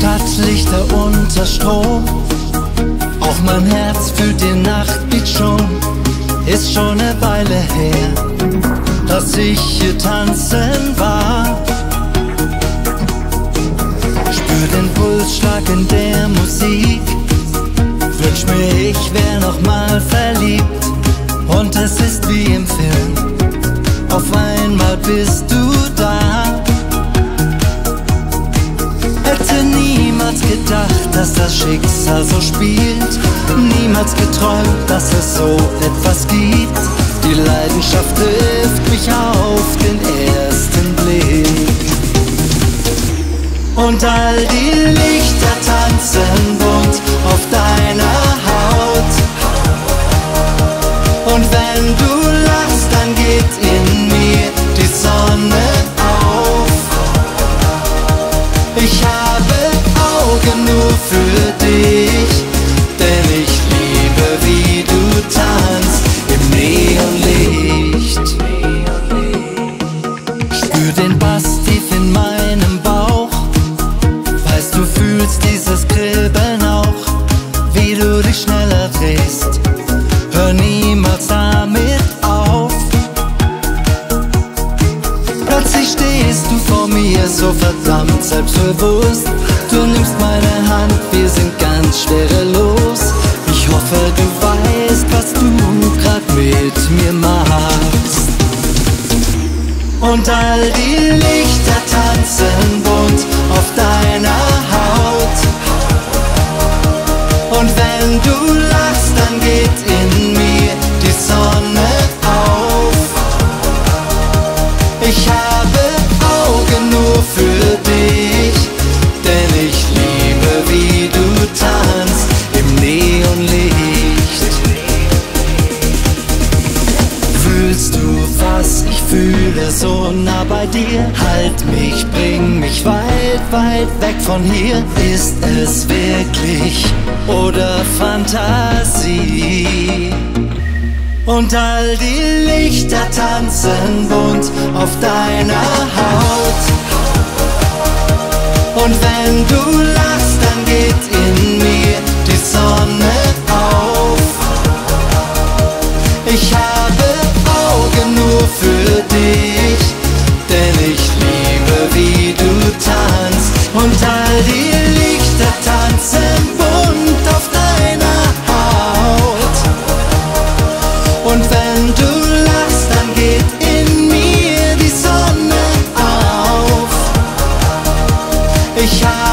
Stadtlichter unter Strom. Auch mein Herz fühlt den Nachtbeat schon. Ist schon eine Weile her, dass ich hier tanzen war. Spür den Pulsschlag in der Musik. Wünsch mir, ich wär noch mal verliebt. Und es ist wie im Film. Auf einmal bist du da. Dass das Schicksal so spielt. Niemals geträumt, dass es so etwas gibt. Die Leidenschaft trifft mich auf den ersten Blick. Und all die Lichter tanzen bunt auf deiner Haut. Und wenn du den Bass tief in meinem Bauch, weißt du fühlst dieses Kribbeln auch, wie du dich schneller drehst. Hör niemals damit auf. Plötzlich stehst du vor mir so verdammt selbstbewusst. Du nimmst meine Hand, wir sind ganz schwerelos. Ich hoffe, du weißt, was du grad mit mir machst. Und all die Lichter tanzen bunt auf deiner Haut. Und wenn du lachst, dann geht in mir die Sonne auf. Ich habe Augen nur für dich, fühle, so nah bei dir? Halt mich, bring mich weit, weit weg von hier. Ist es wirklich oder Fantasie? Und all die Lichter tanzen bunt auf deiner Haut. Und wenn du die Lichter tanzen bunt auf deiner Haut. Und wenn du lachst, dann geht in mir die Sonne auf. Ich habe